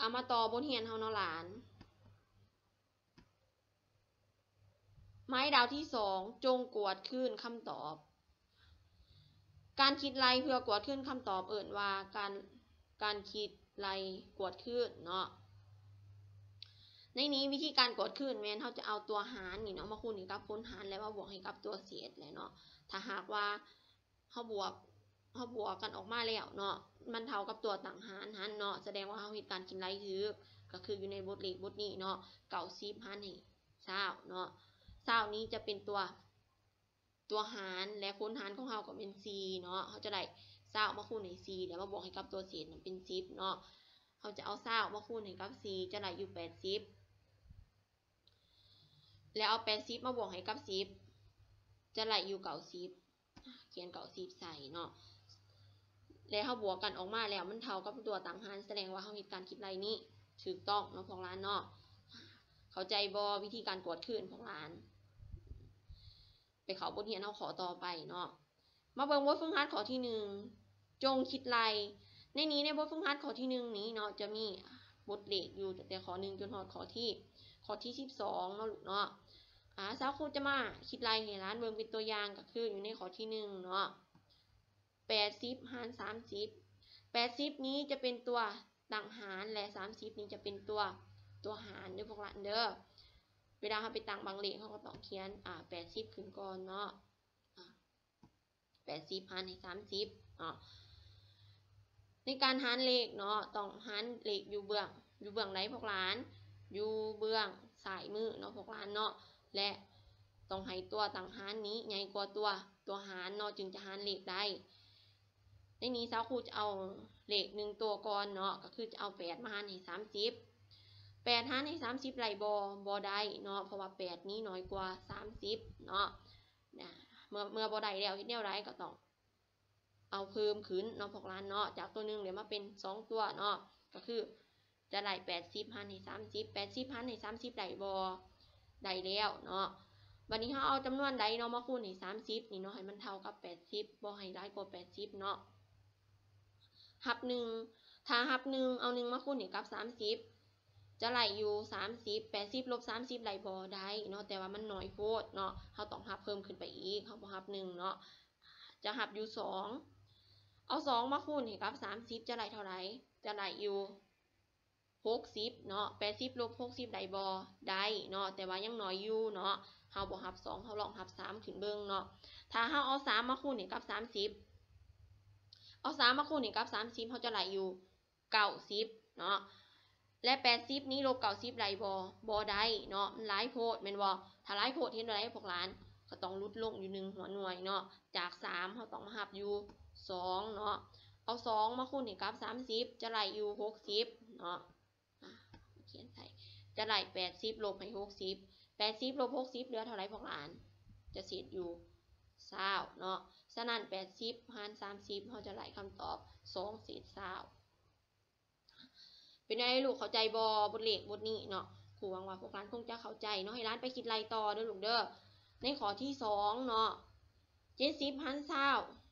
เอามาต่อบทเรียนเฮาเนาะหลาน ไม้ดาวที่สองจงกวดขึ้นคำตอบ การคิดไล่เพื่อกวดขึ้นคำตอบเอิ่นว่าการการคิดไล่กวดขึ้นเนาะในนี้วิธีการกดขึ้นแมนเขาจะเอาตัวหารนี่เนาะมาคูณกับคูณหารแล้วมาบวกให้กับตัวเศษเลยเนาะถ้าหากว่าเขาบวก เขาบวกกันออกมาแล้วเนาะมันเท่ากับตัวต่างหารหารเนาะแสดงว่าเขาเหตุการกินไรถือก็คืออยู่ในบทเลขบทนี้เนาะเก่าซีบหารให้เศร้าเนาะเศร้านี้จะเป็นตัวตัวหารและคูณหารของเขาก็เป็น c เนาะเขาจะได้เศร้ามาคูณใน c แล้วมาบวกให้กับตัวเศษเป็นซิบเนาะเขาจะเอาเศร้ามาคูณให้กับ c จะได้อยู่แปดสิบแล้วเอาแปดสิบมาบวกให้กับสิบจะไหลอยู่เก่าสิบเขียนเก่าสิบใส่เนาะ แล้วเขาบวกกันออกมาแล้วมันเท่ากับตัวต่างหารแสดงว่าเขาเหตุการคิดไรนี้ถูกต้องเนาะของร้านเนาะเข้าใจบอวิธีการกดขึ้นของร้าน ไปเขาบทเรียนเอาขอต่อไปเนาะมาเบิ่งบทฝึกหัดข้อที่หนึ่งจงคิดไรในนี้ในบทฝึกหัดข้อที่หนึ่งนี้เนาะจะมีบทเลขอยู่แต่ข้อหนึ่งจนหอดข้อที่ข้อที่สิบสองเนาะลูกเนาะอ่าสาวครูจะมาคิดลายให้ร้านเบิ่งเป็นตัวอย่างก็คืออยู่ในข้อที่หนึ่งเนาะ แปดสิบหารสามสิบแปดสิบนี้จะเป็นตัวต่างหารและสามสิบนี้จะเป็นตัวตัวหารเด้อพวกหลานเด้อเวลาเขาไปต่างบางเลขเขาก็ต้องเขียนอ่าแปดสิบขึ้นก่อนเนาะแปดสิบหารให้สามสิบเนาะในการหารเลขเนาะต้องหารเลขอยู่เบื้อง อยู่เบื้องไหนพวกหลาน อยู่เบื้องสายมือเนาะพวกหลานเนาะและต้องให้ตัวต่างหารนี้ใหญ่กว่าตัวตัวหารเนาะจึงจะหารเลขได้ ในนี้สาวครูจะเอาเลขหนึ่งตัวก่อนเนาะก็คือจะเอาแปดมาหารให้สามสิบแปดหารให้สามสิบไหลบอบอได้เนาะเพราะว่าแปดนี้น้อยกว่าสามสิบเนาะนะเมื่อเมื่อบอได้แล้วที่แนวไรก็ต้องเอาเพิ่มขึ้นเนาะพวกร้านเนาะจากตัวหนึ่งเดี๋ยวมาเป็นสองตัวเนาะก็คือจะได้แปดสิบหันให้สามสิบแปดสิบหันให้สามสิบไหลบอได้แล้วเนาะวันนี้เขาเอาจำนวนใดเนาะมาคูณให้สามสิบนี่เนาะให้มันเท่ากับแปดสิบบ่ให้ได้กว่าแปดสิบเนาะ หับหนึ่งถ้าหับหนึ่งเอาหนึ่งมาคูณให้กับสามสิบจะไหลอยู่สามสิบแปดสิบลบสามสิบไหลบ่ได้เนาะแต่ว่ามันน้อยโพดเนาะเขาต้องหับเพิ่มขึ้นไปอีกเขาบ่หับหนึ่งเนาะจะหับอยู่สองเอาสองมาคูณให้กับสามสิบจะไหลเท่าไหร่จะไหลอยู่หกสิบเนาะแปดสิบลบหกสิบได้บอได้เนาะแต่ว่ายังน้อยอยู่เนาะเฮาบ่หับสองเฮาลองหับสามขึ้นเบิ่งเนาะถ้าเฮาเอาสามมาคูณนี่กับสามสิบ เอาสามมาคูณนี่กับสามสิบเฮาจะไหลอยู่เก้าสิบเนาะและแปดสิบนี้ลบเก้าสิบได้บอบอได้เนาะมันหลายโพดแมนบ่ถ้าหลายโพดเห็นอะไรพวกหลานก็ต้องลดลงอยู่หนึ่งหัวหน่วยเนาะจากสามเฮาต้องมาหับอยู่สองเนาะเอาสองมาคูณนี่กับสามสิบจะไหลอยู่หกสิบเนาะเขียนใส่จะไหลแปดสิบลบให้หกสิบแปดสิบลบหกสิบเหลือเท่าไรพวกหลาน จะเศษอยู่เศร้าเนาะ สิบหารสามสิบเขาจะไหลคำตอบสองเศษเศร้าเป็นไงลูกเข้าใจบอบทเลขบทนี้เนาะครูหวังว่าพวกร้านคงจะเข้าใจเนาะให้ร้านไปคิดไล่ต่อเด้อลูกเด้อในข้อที่สองเนาะเจ็ดสิบหารเศร้า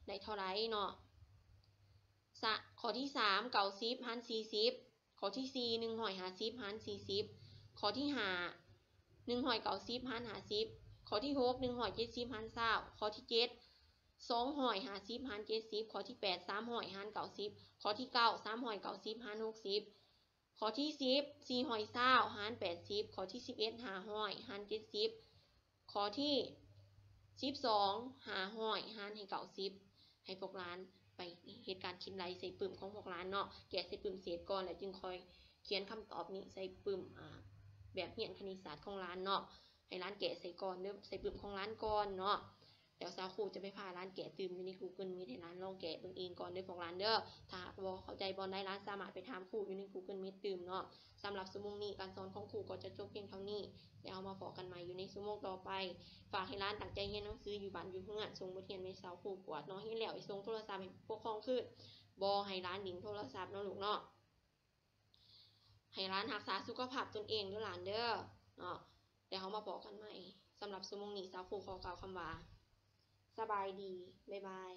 ได้เท่าไรเนาะข้อที่สามเก่าสิบหารสี่สิบข้อที่สี่หนึ่งหอยหาสิบหารสี่สิบข้อที่ห้าหนึ่งหอยเก่าสิบหารหาสิบข้อที่หกหนึ่งหอยเจ็ดสิบหารเศร้าข้อที่เจ็ด สองหอยหาสิบหารเจ็ดสิบข้อที่แปดสามหอยหารเก่าสิบข้อที่เก้าสามหอยเก่าสิบหารหกสิบข้อที่สิบสี่หอยเศร้าหารแปดสิบข้อที่สิบเอ็ดหาหอยหารเจ็ดสิบข้อที่สิบสองหาหอยหารให้เก่าสิบให้พวกร้านไปเหตุการณ์คิดไรใส่ปึ่มของพวกร้านเนาะแกะใส่ปึ่มเศษก่อนแล้วจึงคอยเขียนคำตอบนี้ใส่ปึ่มอ่าแบบเหียนคณิตศาสตร์ของร้านเนาะให้ร้านแกะใส่ก่อนเด้อใส่ปึ่มของร้านก่อนเนาะ เดี๋ยวสาวครูจะไปพาร้านแกะตื่มอยู่ใน Google Meet ให้ร้านลองแกะเบิ่งเองก่อนด้อพวกร้านเด้อถ้าบ่เข้าใจบอลได้ร้านสามารถไปถามครูอยู่ใน Google Meet ตื่มเนาะสำหรับสมุงนี้การสอนของครูก็จะจบเพียงเท่านี้แล้วเอามาพอกันใหม่อยู่ในสมุงต่อไป ฝากให้ร้านตั้งใจเรียนหนังสืออยู่บ้านอยู่เพื่อนส่งบทเรียนในสาครูกวดเนาะให้แล้วไอ้ส่งโทรศัพท์ให้พวกครองคืนบอให้ร้านดิ่งโทรศัพท์เนาะลูกเนาะให้ร้านรักษาสุขภาพตนเองด้อหลานเด้อเนาะเดี๋ยวเขามาบอกกันใหม่สำหรับสมงนี้สาวครูขอกล่าวคำว่า สบายดี บ๊ายบาย